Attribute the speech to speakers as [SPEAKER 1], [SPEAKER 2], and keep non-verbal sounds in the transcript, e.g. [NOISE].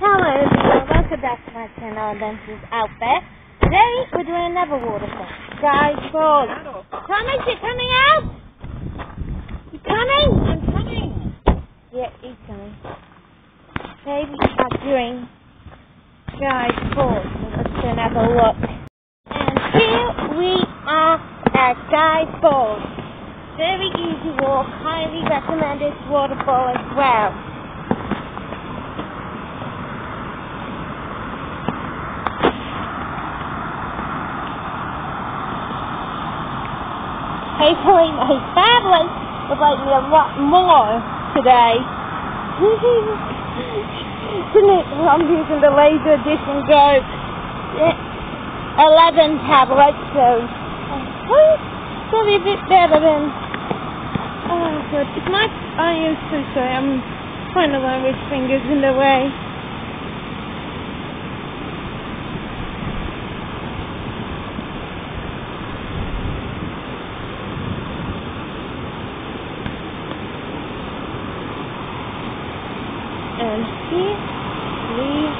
[SPEAKER 1] Hello everyone, welcome back to my channel Adventure Is Out There. Today we're doing another waterfall. Guide Falls. Thomas, you coming out? You coming?
[SPEAKER 2] I'm coming.
[SPEAKER 1] Yeah, he's coming. Today we are doing Guide Falls. Let's have a look. And here we are at Guide Falls. Very easy walk, highly recommended waterfall as well. Hopefully my family would like me a lot more today. [LAUGHS] Tonight I'm using the Laser Edition Go 11 tablet, so uh, probably a bit better than. Oh, good. It's my. I am so sorry. I'm trying to learn which finger's in the way. and he leaves